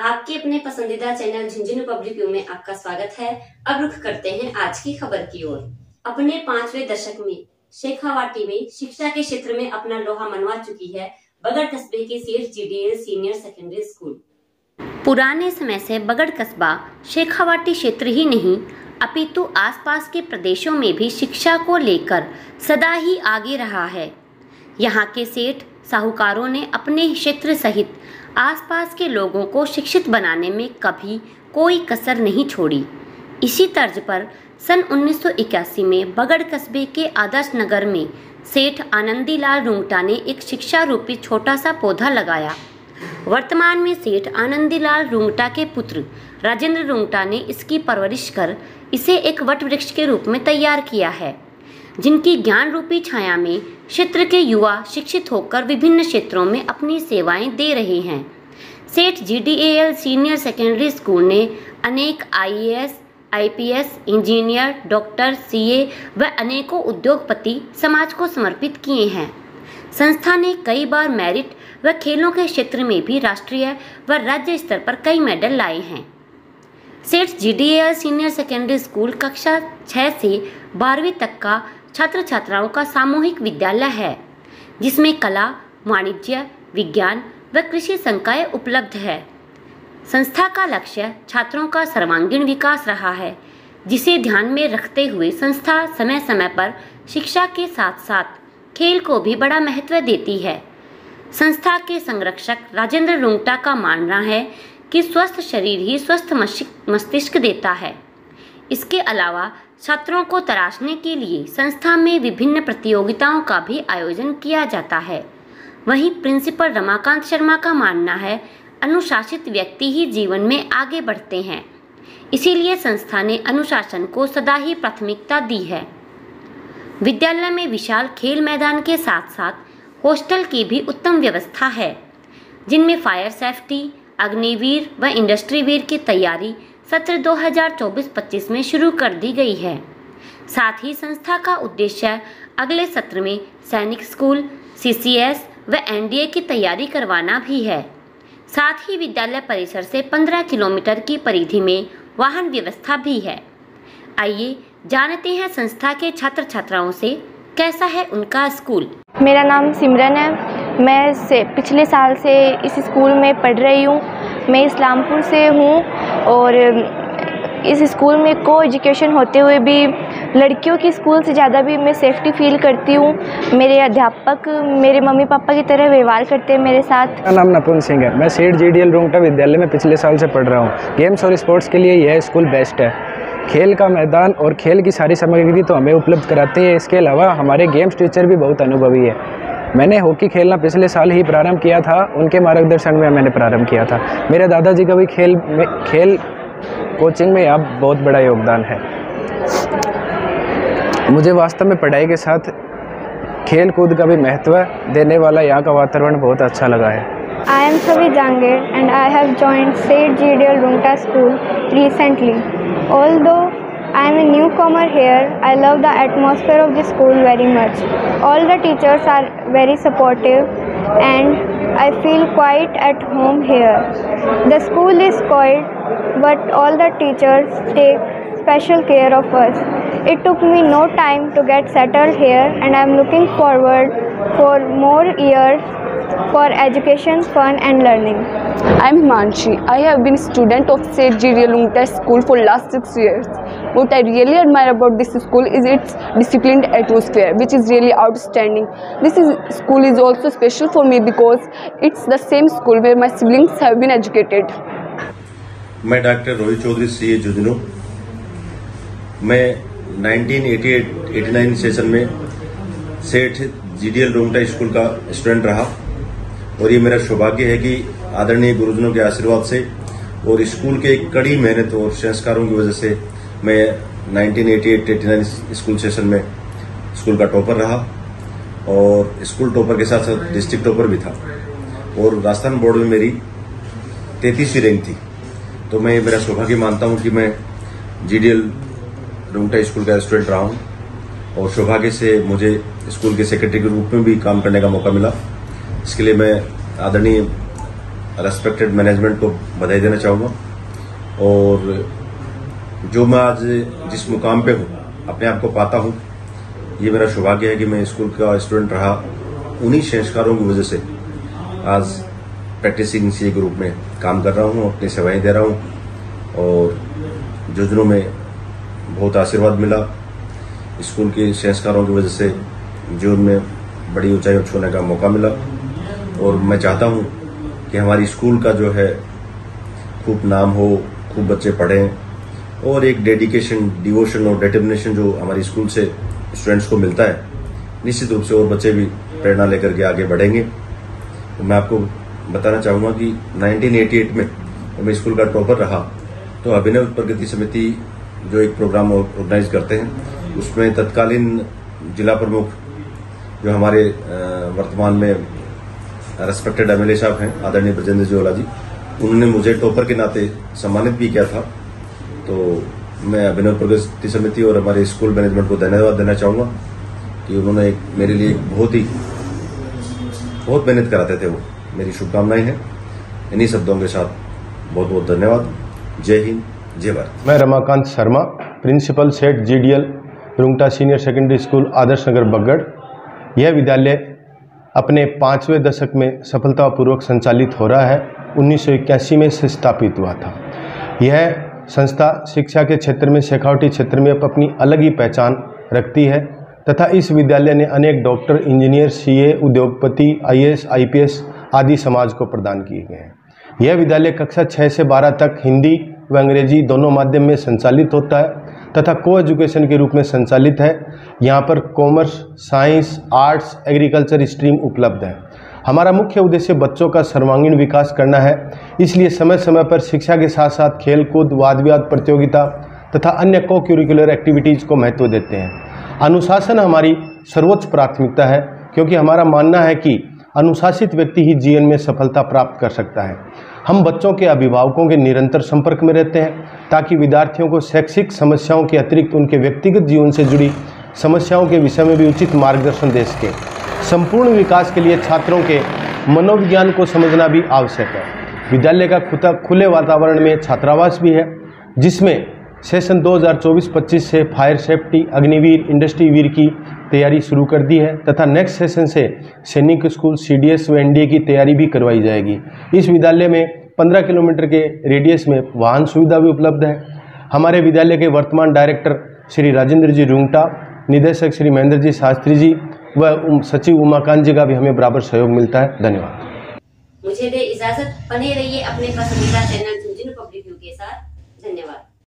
आपके अपने पसंदीदा चैनल झुंझुनू पब्लिक व्यू में आपका स्वागत है। अब रुख करते हैं आज की खबर की ओर। अपने पाँचवें दशक में शेखावाटी में शिक्षा के क्षेत्र में अपना लोहा मनवा चुकी है बगड़ कस्बे के सेठ जीडीएल सीनियर सेकेंडरी स्कूल। पुराने समय से बगड़ कस्बा शेखावाटी क्षेत्र ही नहीं, अपितु आसपास के प्रदेशों में भी शिक्षा को लेकर सदा ही आगे रहा है। यहाँ के सेठ साहूकारों ने अपने क्षेत्र सहित आसपास के लोगों को शिक्षित बनाने में कभी कोई कसर नहीं छोड़ी। इसी तर्ज पर सन 1981 में बगड़ कस्बे के आदर्श नगर में सेठ आनंदीलाल रुंगटा ने एक शिक्षा रूपी छोटा सा पौधा लगाया। वर्तमान में सेठ आनंदीलाल रुंगटा के पुत्र राजेंद्र रुंगटा ने इसकी परवरिश कर इसे एक वट वृक्ष के रूप में तैयार किया है। जिनकी ज्ञान रूपी छाया में क्षेत्र के युवा शिक्षित होकर विभिन्न क्षेत्रों में अपनी सेवाएँ दे रहे हैं। सेठ जीडीएल सीनियर सेकेंडरी स्कूल ने अनेक IAS, IPS, engineer doctor CA व अनेकों उद्योगपति समाज को समर्पित किए हैं। संस्था ने कई बार मेरिट व खेलों के क्षेत्र में भी राष्ट्रीय व राज्य स्तर पर कई मेडल लाए हैं। सेठ जीडीएल सीनियर सेकेंडरी स्कूल कक्षा छः से बारहवीं तक का छात्र छात्राओं का सामूहिक विद्यालय है, जिसमें कला, वाणिज्य, विज्ञान व कृषि संकाय उपलब्ध है। संस्था का लक्ष्य छात्रों का सर्वांगीण विकास रहा है, जिसे ध्यान में रखते हुए संस्था समय समय पर शिक्षा के साथ साथ खेल को भी बड़ा महत्व देती है। संस्था के संरक्षक राजेंद्र रुंगटा का मानना है कि स्वस्थ शरीर ही स्वस्थ मस्तिष्क देता है। इसके अलावा छात्रों को तराशने के लिए संस्था में विभिन्न प्रतियोगिताओं का भी आयोजन किया जाता है। वहीं प्रिंसिपल रमाकांत शर्मा का मानना है, अनुशासित व्यक्ति ही जीवन में आगे बढ़ते हैं। इसीलिए संस्था ने अनुशासन को सदा ही प्राथमिकता दी है। विद्यालय में विशाल खेल मैदान के साथ साथ हॉस्टल की भी उत्तम व्यवस्था है। जिनमें फायर सेफ्टी, अग्निवीर व इंडस्ट्रीवीर की तैयारी सत्र 2024-25 में शुरू कर दी गई है। साथ ही संस्था का उद्देश्य अगले सत्र में सैनिक स्कूल सीसीएस व एनडीए की तैयारी करवाना भी है। साथ ही विद्यालय परिसर से 15 किलोमीटर की परिधि में वाहन व्यवस्था भी है। आइए जानते हैं संस्था के छात्र छात्राओं से कैसा है उनका स्कूल। मेरा नाम सिमरन है। मैं से पिछले साल से इस स्कूल में पढ़ रही हूँ। मैं इस्लामपुर से हूँ और इस स्कूल में को एजुकेशन होते हुए भी लड़कियों की स्कूल से ज़्यादा भी मैं सेफ्टी फील करती हूँ। मेरे अध्यापक, मेरे मम्मी पापा की तरह व्यवहार करते हैं मेरे साथ। मेरा नाम नपुन सिंह है। मैं सेठ जी डी एल रोंगटा विद्यालय में पिछले साल से पढ़ रहा हूँ। गेम्स और स्पोर्ट्स के लिए यह स्कूल बेस्ट है। खेल का मैदान और खेल की सारी सामग्री तो हमें उपलब्ध कराते हैं। इसके अलावा हमारे गेम्स टीचर भी बहुत अनुभवी है। मैंने हॉकी खेलना पिछले साल ही प्रारंभ किया था उनके मार्गदर्शन में मैंने प्रारंभ किया था मेरे दादाजी का भी खेल में, खेल कोचिंग में अब बहुत बड़ा योगदान है मुझे वास्तव में पढ़ाई के साथ खेल कूद का भी महत्व देने वाला यहाँ का वातावरण बहुत अच्छा लगा है I am Savi Jangir and I have joined St. GDL Rungta School recently. Although I am a newcomer here, I love the atmosphere of the school very much. All the teachers are very supportive and I feel quite at home here. The school is quiet but all the teachers take special care of us. It took me no time to get settled here and I am looking forward for more years for education, fun and learning. I'm Manshi. I have been student of St. Lungta School for last six years. What I really admire about this school is its disciplined atmosphere, which is really outstanding. This is, school is also special for me because it's the same school where my siblings have been educated. मैं doctor Rohit Chaudhary C A Jhunjhunu मैं 1988-89 session में Seth GDL Rungta school का student रहा और ये मेरा सौभाग्य है कि आदरणीय गुरुजनों के आशीर्वाद से और स्कूल के कड़ी मेहनत और संस्कारों की वजह से मैं 1988-89 स्कूल सेशन में स्कूल का टॉपर रहा और स्कूल टॉपर के साथ साथ डिस्ट्रिक्ट टॉपर भी था। और राजस्थान बोर्ड में मेरी तैतीसवीं रैंक थी। तो मैं मेरा सौभाग्य मानता हूँ कि मैं जीडीएल रुंगटा स्कूल का स्टूडेंट रहा हूँ और सौभाग्य से मुझे स्कूल के सेक्रेटरी के रूप में भी काम करने का मौका मिला। इसके लिए मैं आदरणीय रेस्पेक्टेड मैनेजमेंट को बधाई देना चाहूँगा। और जो मैं आज जिस मुकाम पे हूँ, अपने आप को पाता हूँ, ये मेरा सौभाग्य है कि मैं स्कूल का स्टूडेंट रहा उन्हीं संस्कारों की वजह से आज प्रैक्टिसिंग सी ग्रुप में काम कर रहा हूँ, अपनी सेवाएँ दे रहा हूँ, और जो दिनों में बहुत आशीर्वाद मिला स्कूल के संस्कारों की वजह से जीवन में बड़ी ऊंचाई छूने का मौका मिला। और मैं चाहता हूँ कि हमारी स्कूल का जो है, खूब नाम हो, खूब बच्चे पढ़ें और एक डेडिकेशन डिवोशन और डिटर्मिनेशन जो हमारी स्कूल से स्टूडेंट्स को मिलता है, निश्चित रूप से और बच्चे भी प्रेरणा लेकर के आगे बढ़ेंगे। तो मैं आपको बताना चाहूँगा कि 1988 में मैं स्कूल का टॉपर रहा तो अभिनव प्रगति समिति जो एक प्रोग्राम ऑर्गेनाइज करते हैं, उसमें तत्कालीन जिला प्रमुख जो हमारे वर्तमान में रेस्पेक्टेड एमएलए साहब हैं, आदरणीय ब्रजेंद्र जोला जी। उन्होंने मुझे टॉपर के नाते सम्मानित भी किया था। तो मैं अभिनव प्रगति समिति और हमारे स्कूल मैनेजमेंट को धन्यवाद देना चाहूँगा कि उन्होंने एक मेरे लिए बहुत ही, बहुत मेहनत कराते थे वो। मेरी शुभकामनाएँ हैं। इन्हीं शब्दों के साथ बहुत बहुत धन्यवाद। जय हिंद, जय भारत। मैं Ramakant Sharma, principal Seth, GDL, Rungta senior secondary school, Adarsh Nagar Bagar. यह विद्यालय अपने पाँचवें दशक में सफलतापूर्वक संचालित हो रहा है, उन्नीस सौ इक्यासी में से स्थापित हुआ था। यह संस्था शिक्षा के क्षेत्र में, शेखावटी क्षेत्र में अपनी अलग ही पहचान रखती है तथा इस विद्यालय ने अनेक डॉक्टर, इंजीनियर, सीए, उद्योगपति, आईएएस, आईपीएस आदि समाज को प्रदान किए गए हैं। यह विद्यालय कक्षा छः से बारह तक हिंदी व अंग्रेज़ी दोनों माध्यम में संचालित होता है तथा को एजुकेशन के रूप में संचालित है। यहाँ पर commerce science arts agriculture stream उपलब्ध है। हमारा मुख्य उद्देश्य बच्चों का सर्वांगीण विकास करना है। इसलिए समय समय पर शिक्षा के साथ साथ खेल कूद वाद विवाद प्रतियोगिता तथा अन्य को क्यूरिकुलर एक्टिविटीज़ को महत्व देते हैं। अनुशासन हमारी सर्वोच्च प्राथमिकता है, क्योंकि हमारा मानना है कि अनुशासित व्यक्ति ही जीवन में सफलता प्राप्त कर सकता है। हम बच्चों के अभिभावकों के निरंतर संपर्क में रहते हैं, ताकि विद्यार्थियों को शैक्षिक समस्याओं के अतिरिक्त उनके व्यक्तिगत जीवन से जुड़ी समस्याओं के विषय में भी उचित मार्गदर्शन दे सके। संपूर्ण विकास के लिए छात्रों के मनोविज्ञान को समझना भी आवश्यक है। विद्यालय का खुदा खुले वातावरण में छात्रावास भी है, जिसमें सेशन 2024-25 से फायर सेफ्टी, अग्निवीर, इंडस्ट्री वीर की तैयारी शुरू कर दी है, तथा नेक्स्ट सेशन से सैनिक स्कूल, सीडीएस व एनडीए की तैयारी भी करवाई जाएगी। इस विद्यालय में 15 किलोमीटर के रेडियस में वाहन सुविधा भी उपलब्ध है। हमारे विद्यालय के वर्तमान डायरेक्टर श्री राजेंद्र जी रूंगटा, निदेशक श्री महेंद्र जी शास्त्री जी व सचिव उमाकांत जी का भी हमें बराबर सहयोग मिलता है। धन्यवाद। मुझे दे इजाज़त। बने रहिए अपने पसंदीदा चैनल